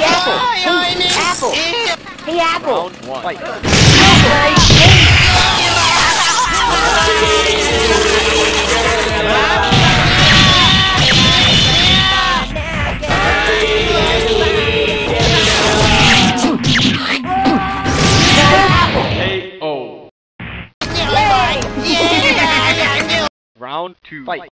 Hey, Apple! Hey, Apple! Hey, Apple! Round one. Fight. Round two. Fight.